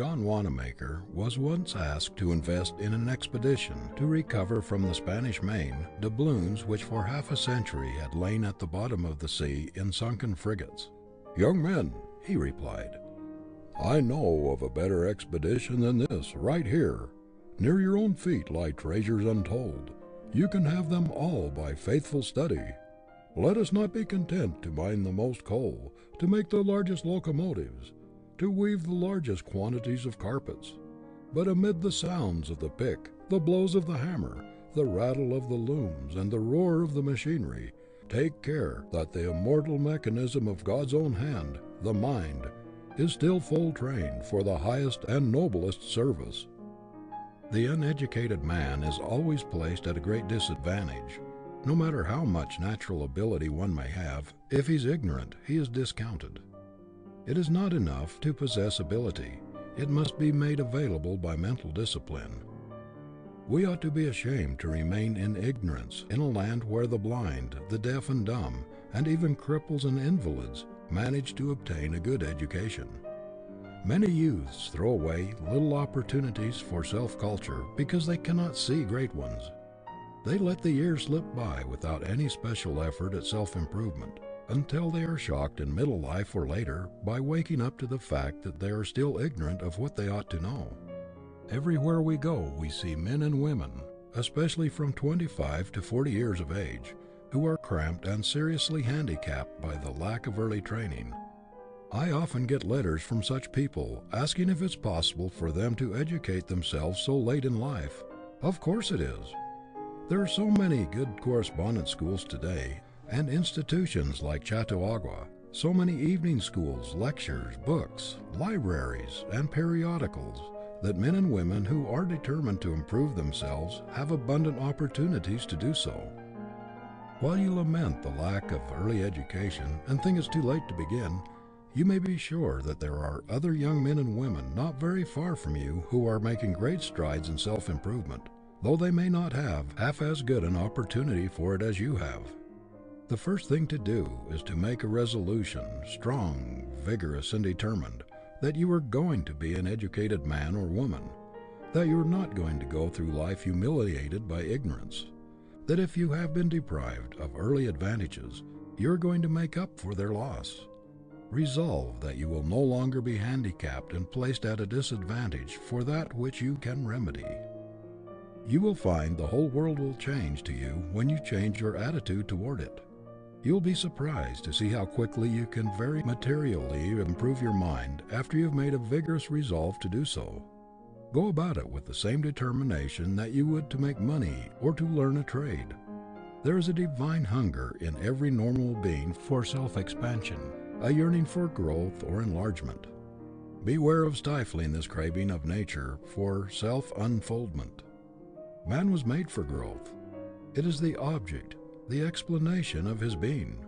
John Wanamaker was once asked to invest in an expedition to recover from the Spanish Main doubloons which for half a century had lain at the bottom of the sea in sunken frigates. Young men, he replied, I know of a better expedition than this, right here. Near your own feet lie treasures untold. You can have them all by faithful study. Let us not be content to mine the most coal, to make the largest locomotives, to weave the largest quantities of carpets. But amid the sounds of the pick, the blows of the hammer, the rattle of the looms, and the roar of the machinery, take care that the immortal mechanism of God's own hand, the mind, is still full trained for the highest and noblest service. The uneducated man is always placed at a great disadvantage. No matter how much natural ability one may have, if he is ignorant, he is discounted. It is not enough to possess ability, it must be made available by mental discipline. We ought to be ashamed to remain in ignorance in a land where the blind, the deaf and dumb, and even cripples and invalids manage to obtain a good education. Many youths throw away little opportunities for self culture because they cannot see great ones. They let the years slip by without any special effort at self improvement until they are shocked in middle life or later by waking up to the fact that they are still ignorant of what they ought to know. Everywhere we go, we see men and women, especially from 25 to 40 years of age, who are cramped and seriously handicapped by the lack of early training. I often get letters from such people asking if it's possible for them to educate themselves so late in life. Of course it is. There are so many good correspondence schools today, and institutions like Chautauqua, so many evening schools, lectures, books, libraries, and periodicals that men and women who are determined to improve themselves have abundant opportunities to do so. While you lament the lack of early education and think it's too late to begin, you may be sure that there are other young men and women not very far from you who are making great strides in self improvement, though they may not have half as good an opportunity for it as you have. The first thing to do is to make a resolution, strong, vigorous, and determined, that you are going to be an educated man or woman, that you are not going to go through life humiliated by ignorance, that if you have been deprived of early advantages, you are going to make up for their loss. Resolve that you will no longer be handicapped and placed at a disadvantage for that which you can remedy. You will find the whole world will change to you when you change your attitude toward it. You'll be surprised to see how quickly you can very materially improve your mind after you've made a vigorous resolve to do so. Go about it with the same determination that you would to make money or to learn a trade. There is a divine hunger in every normal being for self expansion, a yearning for growth or enlargement. Beware of stifling this craving of nature for self unfoldment. Man was made for growth. It is the object, the explanation of his being.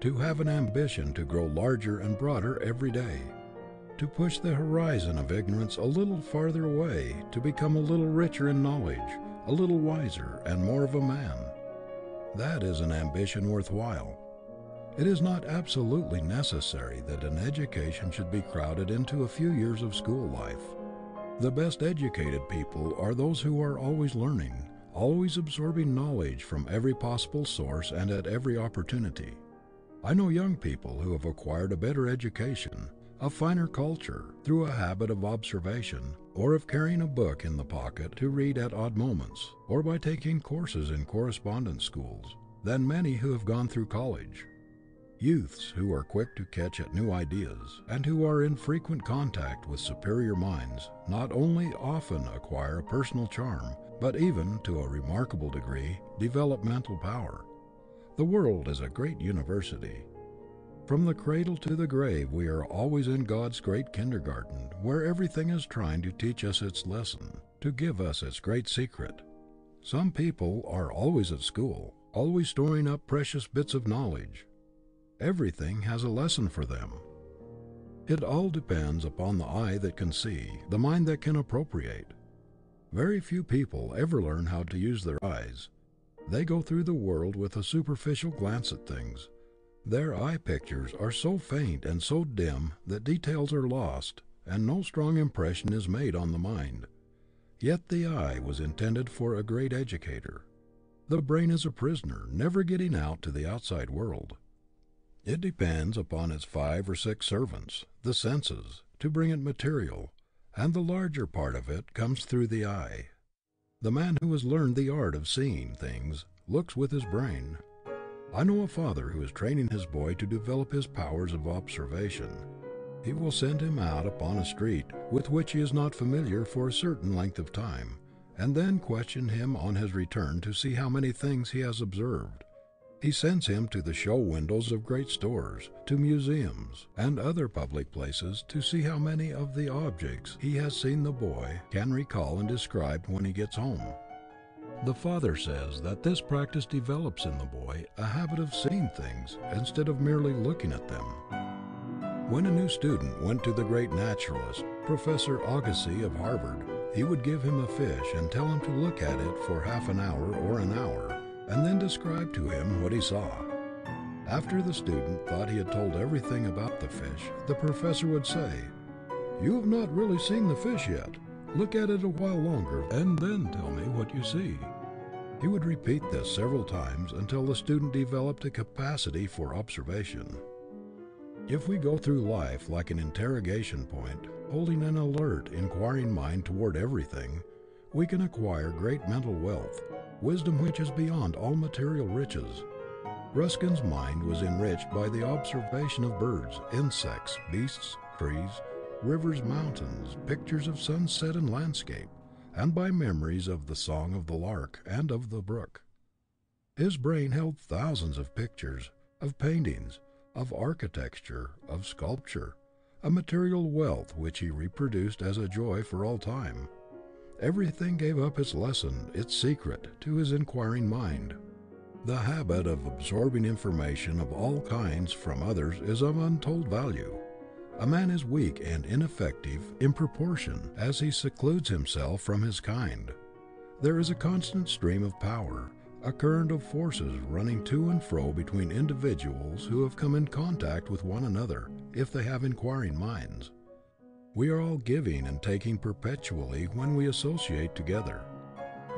To have an ambition to grow larger and broader every day. To push the horizon of ignorance a little farther away, to become a little richer in knowledge, a little wiser, and more of a man. That is an ambition worthwhile. It is not absolutely necessary that an education should be crowded into a few years of school life. The best educated people are those who are always learning, always absorbing knowledge from every possible source and at every opportunity. I know young people who have acquired a better education, a finer culture, through a habit of observation, or of carrying a book in the pocket to read at odd moments, or by taking courses in correspondence schools, than many who have gone through college. Youths who are quick to catch at new ideas, and who are in frequent contact with superior minds, not only often acquire a personal charm, but even, to a remarkable degree, develop mental power. The world is a great university. From the cradle to the grave, we are always in God's great kindergarten, where everything is trying to teach us its lesson, to give us its great secret. Some people are always at school, always storing up precious bits of knowledge. Everything has a lesson for them. It all depends upon the eye that can see, the mind that can appropriate. Very few people ever learn how to use their eyes. They go through the world with a superficial glance at things. Their eye pictures are so faint and so dim that details are lost, and no strong impression is made on the mind. Yet the eye was intended for a great educator. The brain is a prisoner, never getting out to the outside world. It depends upon its five or six servants, the senses, to bring it material, and the larger part of it comes through the eye. The man who has learned the art of seeing things looks with his brain. I know a father who is training his boy to develop his powers of observation. He will send him out upon a street with which he is not familiar for a certain length of time, and then question him on his return to see how many things he has observed. He sends him to the show windows of great stores, to museums, and other public places to see how many of the objects he has seen the boy can recall and describe when he gets home. The father says that this practice develops in the boy a habit of seeing things instead of merely looking at them. When a new student went to the great naturalist, Professor Agassiz of Harvard, he would give him a fish and tell him to look at it for half an hour or an hour, and then describe to him what he saw. After the student thought he had told everything about the fish, the professor would say, You have not really seen the fish yet. Look at it a while longer, and then tell me what you see. He would repeat this several times until the student developed a capacity for observation. If we go through life like an interrogation point, holding an alert, inquiring mind toward everything, we can acquire great mental wealth, wisdom which is beyond all material riches. Ruskin's mind was enriched by the observation of birds, insects, beasts, trees, rivers, mountains, pictures of sunset and landscape, and by memories of the song of the lark and of the brook. His brain held thousands of pictures, of paintings, of architecture, of sculpture, a material wealth which he reproduced as a joy for all time. Everything gave up its lesson, its secret, to his inquiring mind. The habit of absorbing information of all kinds from others is of untold value. A man is weak and ineffective in proportion as he secludes himself from his kind. There is a constant stream of power, a current of forces running to and fro between individuals who have come in contact with one another, if they have inquiring minds. We are all giving and taking perpetually when we associate together.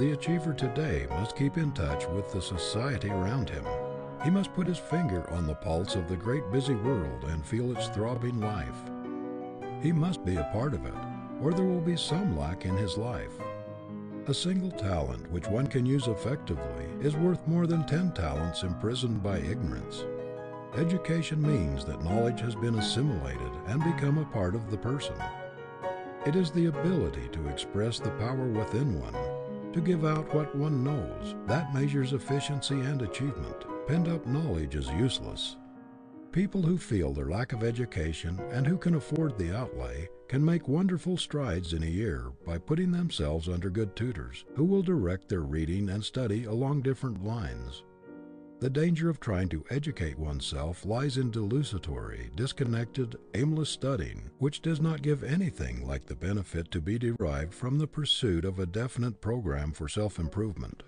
The achiever today must keep in touch with the society around him. He must put his finger on the pulse of the great busy world and feel its throbbing life. He must be a part of it, or there will be some lack in his life. A single talent which one can use effectively is worth more than ten talents imprisoned by ignorance. Education means that knowledge has been assimilated and become a part of the person. It is the ability to express the power within one, to give out what one knows, that measures efficiency and achievement. Pent up knowledge is useless. People who feel their lack of education and who can afford the outlay can make wonderful strides in a year by putting themselves under good tutors who will direct their reading and study along different lines. The danger of trying to educate oneself lies in desultory, disconnected, aimless studying, which does not give anything like the benefit to be derived from the pursuit of a definite program for self improvement.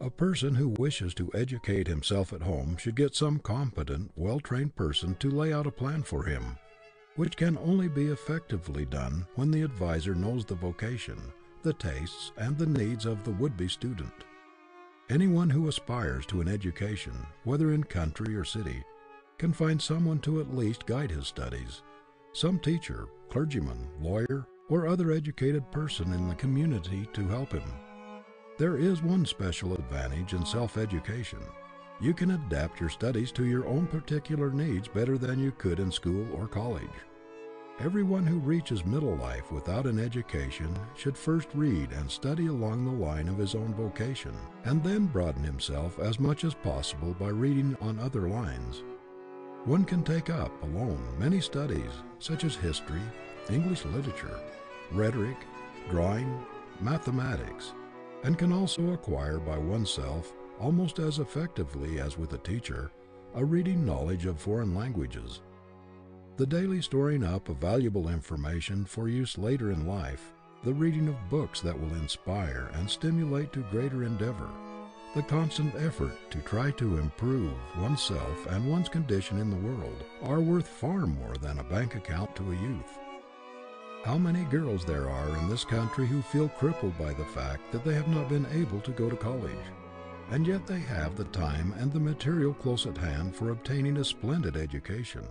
A person who wishes to educate himself at home should get some competent, well trained person to lay out a plan for him which can only be effectively done when the advisor knows the vocation, the tastes, and the needs of the would be student. Anyone who aspires to an education, whether in country or city, can find someone to at least guide his studies, some teacher, clergyman, lawyer, or other educated person in the community to help him. There is one special advantage in self education. You can adapt your studies to your own particular needs better than you could in school or college. Everyone who reaches middle life without an education should first read and study along the line of his own vocation, and then broaden himself as much as possible by reading on other lines. One can take up alone many studies, such as history, English literature, rhetoric, drawing, mathematics, and can also acquire by oneself, almost as effectively as with a teacher, a reading knowledge of foreign languages the daily storing up of valuable information for use later in life, the reading of books that will inspire and stimulate to greater endeavor, the constant effort to try to improve oneself and one's condition in the world are worth far more than a bank account to a youth. How many girls there are in this country who feel crippled by the fact that they have not been able to go to college, and yet they have the time and the material close at hand for obtaining a splendid education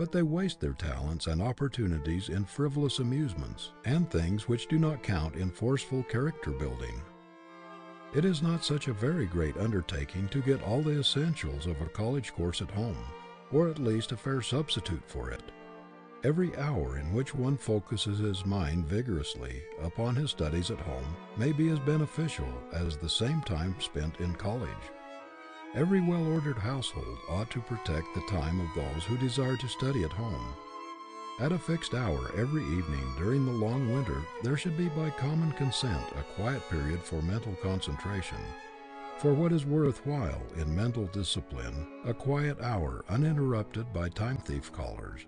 but they waste their talents and opportunities in frivolous amusements and things which do not count in forceful character building. It is not such a very great undertaking to get all the essentials of a college course at home, or at least a fair substitute for it. Every hour in which one focuses his mind vigorously upon his studies at home may be as beneficial as the same time spent in college. Every well ordered household ought to protect the time of those who desire to study at home. At a fixed hour every evening during the long winter, there should be by common consent a quiet period for mental concentration. For what is worthwhile in mental discipline, a quiet hour uninterrupted by time thief callers.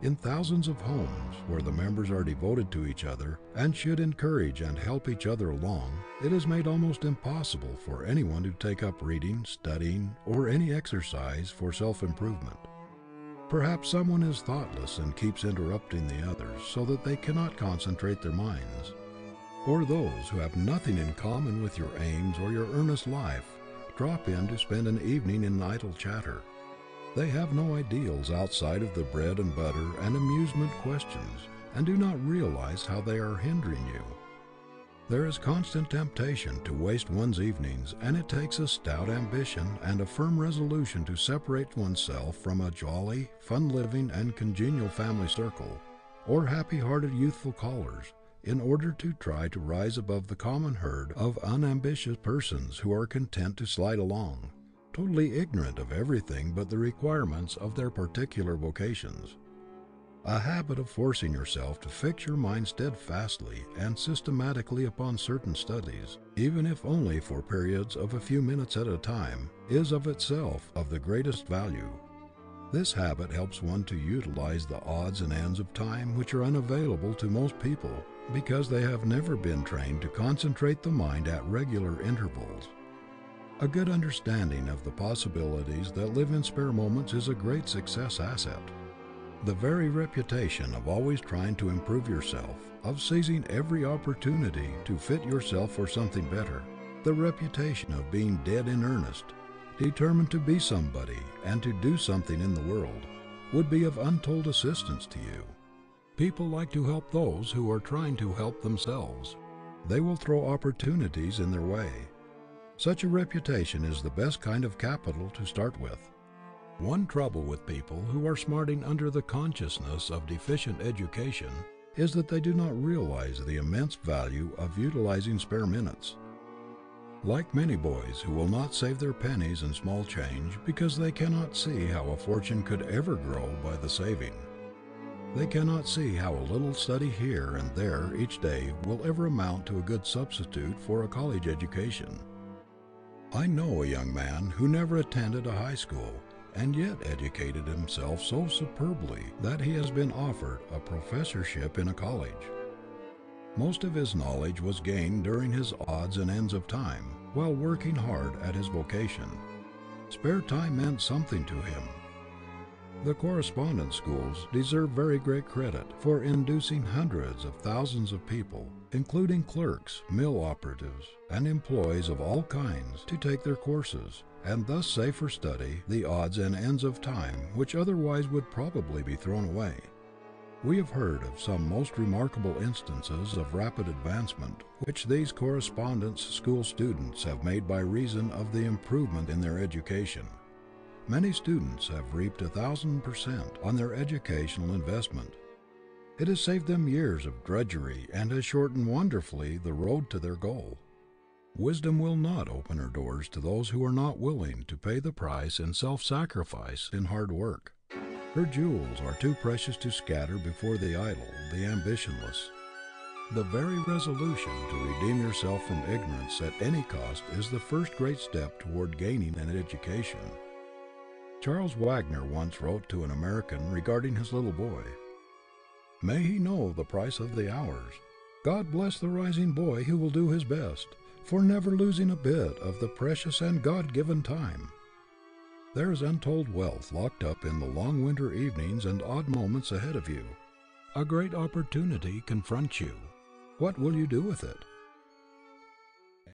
In thousands of homes where the members are devoted to each other and should encourage and help each other along, it is made almost impossible for anyone to take up reading, studying, or any exercise for self improvement. Perhaps someone is thoughtless and keeps interrupting the others so that they cannot concentrate their minds. Or those who have nothing in common with your aims or your earnest life drop in to spend an evening in idle chatter they have no ideals outside of the bread and butter and amusement questions and do not realize how they are hindering you. There is constant temptation to waste one's evenings, and it takes a stout ambition and a firm resolution to separate oneself from a jolly, fun living, and congenial family circle, or happy hearted youthful callers, in order to try to rise above the common herd of unambitious persons who are content to slide along totally ignorant of everything but the requirements of their particular vocations. A habit of forcing yourself to fix your mind steadfastly and systematically upon certain studies, even if only for periods of a few minutes at a time, is of itself of the greatest value. This habit helps one to utilize the odds and ends of time which are unavailable to most people because they have never been trained to concentrate the mind at regular intervals. A good understanding of the possibilities that live in spare moments is a great success asset. The very reputation of always trying to improve yourself, of seizing every opportunity to fit yourself for something better, the reputation of being dead in earnest, determined to be somebody and to do something in the world, would be of untold assistance to you. People like to help those who are trying to help themselves. They will throw opportunities in their way such a reputation is the best kind of capital to start with. One trouble with people who are smarting under the consciousness of deficient education is that they do not realize the immense value of utilizing spare minutes. Like many boys who will not save their pennies and small change because they cannot see how a fortune could ever grow by the saving. They cannot see how a little study here and there each day will ever amount to a good substitute for a college education. I know a young man who never attended a high school and yet educated himself so superbly that he has been offered a professorship in a college. Most of his knowledge was gained during his odds and ends of time while working hard at his vocation. Spare time meant something to him. The correspondence schools deserve very great credit for inducing hundreds of thousands of people including clerks, mill operatives, and employees of all kinds, to take their courses, and thus save for study the odds and ends of time which otherwise would probably be thrown away. We have heard of some most remarkable instances of rapid advancement which these correspondence school students have made by reason of the improvement in their education. Many students have reaped a thousand per cent on their educational investment it has saved them years of drudgery and has shortened wonderfully the road to their goal. Wisdom will not open her doors to those who are not willing to pay the price in self sacrifice in hard work. Her jewels are too precious to scatter before the idle, the ambitionless. The very resolution to redeem yourself from ignorance at any cost is the first great step toward gaining an education. Charles Wagner once wrote to an American regarding his little boy May he know the price of the hours. God bless the rising boy who will do his best, for never losing a bit of the precious and God given time. There is untold wealth locked up in the long winter evenings and odd moments ahead of you. A great opportunity confronts you. What will you do with it?